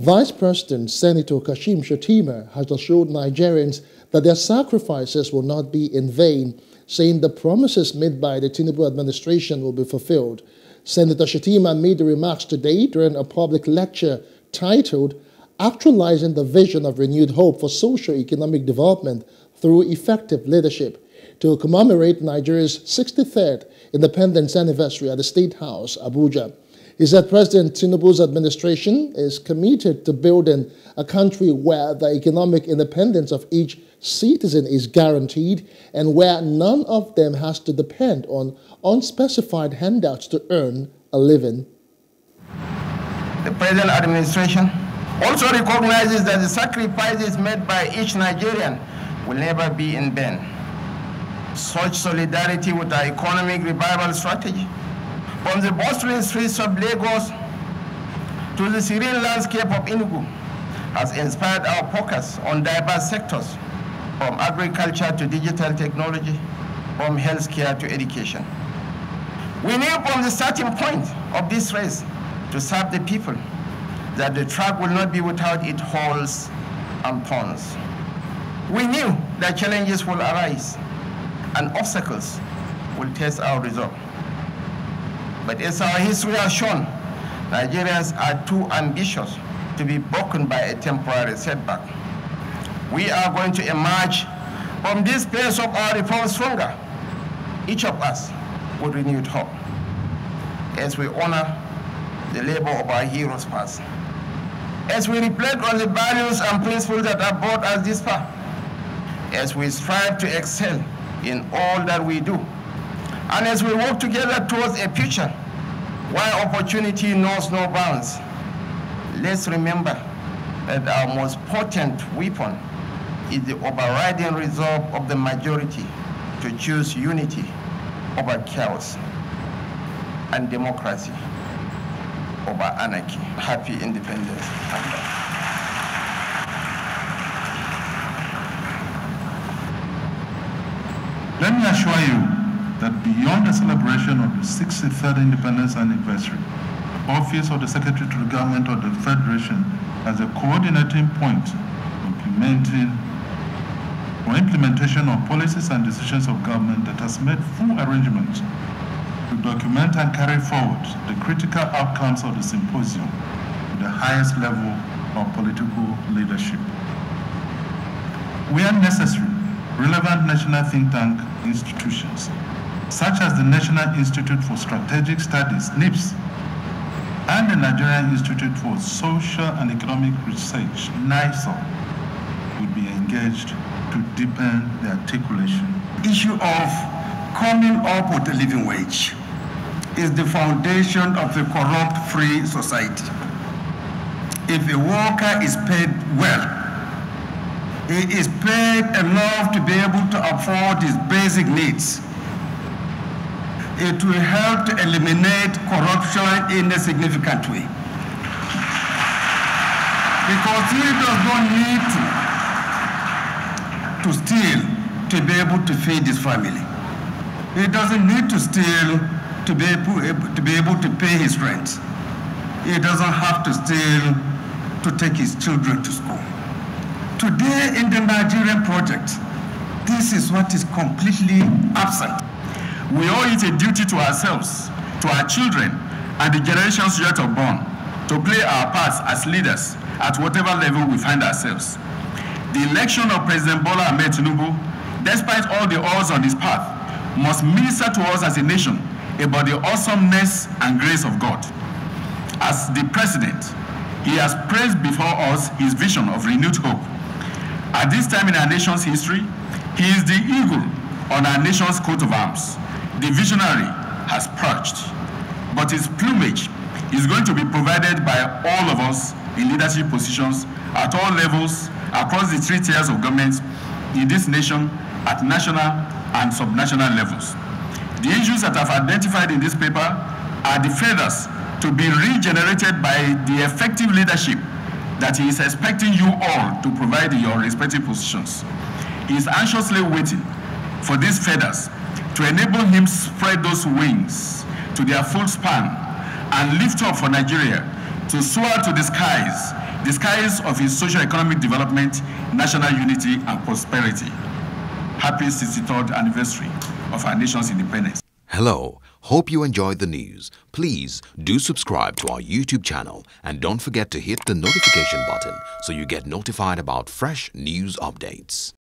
Vice President Senator Kashim Shettima has assured Nigerians that their sacrifices will not be in vain, saying the promises made by the Tinubu administration will be fulfilled. Senator Shettima made the remarks today during a public lecture titled Actualizing the Vision of Renewed Hope for Socio-Economic Development Through Effective Leadership to commemorate Nigeria's 63rd independence anniversary at the State House, Abuja. He said President Tinubu's administration is committed to building a country where the economic independence of each citizen is guaranteed and where none of them has to depend on unspecified handouts to earn a living. The present administration also recognizes that the sacrifices made by each Nigerian will never be in vain. Such solidarity with our economic revival strategy, from the bustling streets of Lagos to the serene landscape of Enugu, has inspired our focus on diverse sectors, from agriculture to digital technology, from healthcare to education. We knew from the starting point of this race to serve the people that the track will not be without its holes and thorns. We knew that challenges will arise and obstacles will test our resolve. But as our history has shown, Nigerians are too ambitious to be broken by a temporary setback. We are going to emerge from this phase of our reform stronger, each of us with renewed hope, as we honor the labor of our heroes past, as we reflect on the values and principles that have brought us this far, as we strive to excel in all that we do, and as we work together towards a future where opportunity knows no bounds, let's remember that our most potent weapon is the overriding resolve of the majority to choose unity over chaos and democracy over anarchy. Happy independence. Let me assure you that beyond the celebration of the 63rd independence anniversary, the Office of the Secretary to the Government of the Federation as a coordinating point implementing or implementation of policies and decisions of government that has made full arrangements to document and carry forward the critical outcomes of the symposium to the highest level of political leadership. Where necessary, relevant national think tank institutions, such as the National Institute for Strategic Studies, NIPSS, and the Nigerian Institute for Social and Economic Research, NISER, would be engaged to deepen the articulation. Issue of coming up with a living wage is the foundation of a corrupt-free society. If a worker is paid well, he is paid enough to be able afford his basic needs. It will help to eliminate corruption in a significant way. Because he does not need to, to steal to be able to feed his family. He doesn't need to steal to be able, to be able to pay his rent. He doesn't have to steal to take his children to school. Today in the Nigerian project, this is what is completely absent. We owe it a duty to ourselves, to our children, and the generations yet to born to play our parts as leaders at whatever level we find ourselves. The election of President Bola Ahmed Tinubu, despite all the odds on his path, must minister to us as a nation about the awesomeness and grace of God. As the president, he has praised before us his vision of renewed hope. At this time in our nation's history, he is the eagle on our nation's coat of arms. The visionary has perched, but his plumage is going to be provided by all of us in leadership positions at all levels across the three tiers of government in this nation at national and subnational levels. The issues that I've identified in this paper are the feathers to be regenerated by the effective leadership that he is expecting you all to provide in your respective positions. Is anxiously waiting for these feathers to enable him spread those wings to their full span and lift up for Nigeria to soar to the skies the skies of his socio-economic development, national unity, and prosperity. Happy 63rd anniversary of our nation's independence. Hello. Hope you enjoyed the news. Please do subscribe to our YouTube channel and don't forget to hit the notification button so you get notified about fresh news updates.